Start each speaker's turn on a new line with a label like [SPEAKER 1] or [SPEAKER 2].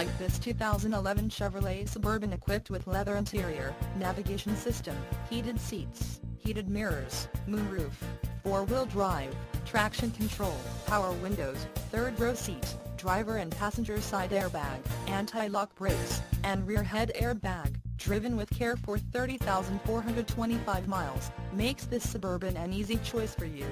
[SPEAKER 1] like this 2011 Chevrolet Suburban equipped with leather interior, navigation system, heated seats, heated mirrors, moonroof, four-wheel drive, traction control, power windows, third row seat, driver and passenger side airbag, anti-lock brakes, and rear head airbag, driven with care for 30,425 miles, makes this Suburban an easy choice for you.